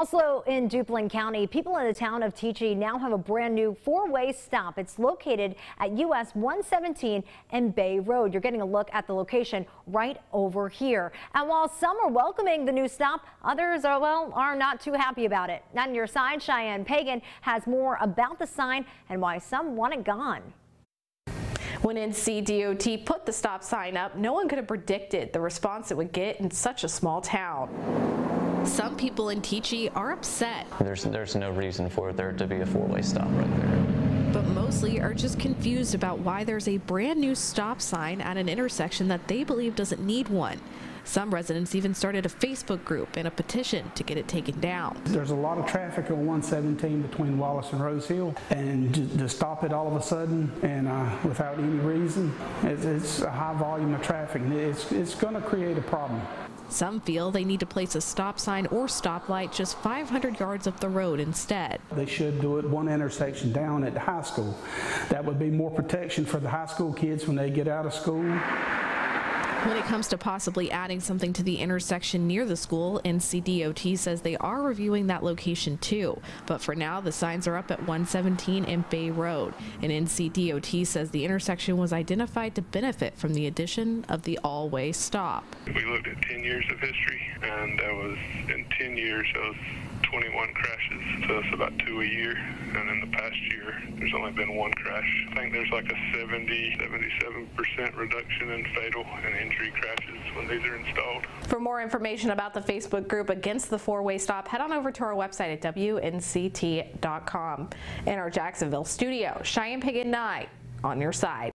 Also in Duplin County, people in the town of Teachey now have a brand new four-way stop. It's located at US 117 and Bay Road. You're getting a look at the location right over here. And while some are welcoming the new stop, others are, well, are not too happy about it. Not On your side, Cheyenne Pagan has more about the sign and why some want it gone. When NCDOT put the stop sign up, no one could have predicted the response it would get in such a small town. Some people in Teachey are upset. There's, there's no reason for there to be a four-way stop right there. But mostly are just confused about why there's a brand new stop sign at an intersection that they believe doesn't need one. Some residents even started a Facebook group and a petition to get it taken down. There's a lot of traffic on 117 between Wallace and Rose Hill, and to, stop it all of a sudden and uh, without any reason, it's, it's, a high volume of traffic. It's, it's going to create a problem. Some feel they need to place a stop sign or stoplight just 500 yards up the road instead. They should do it one intersection down at the high school. That would be more protection for the high school kids when they get out of school. When it comes to possibly adding something to the intersection near the school, NCDOT says they are reviewing that location too. But for now, the signs are up at 117 and Bay Road. And NCDOT says the intersection was identified to benefit from the addition of the all-way stop. We looked at 10 years of history, and that was in 10 years, that was 21 crashes, so it's about two a year. And in the past year, there's only been one crash. I think there's like a 70, 77% reduction in fatal and injury crashes when these are installed. For more information about the Facebook group against the four-way stop, head on over to our website at WNCT.com. In our Jacksonville studio, Cheyenne Pagan Night on your side.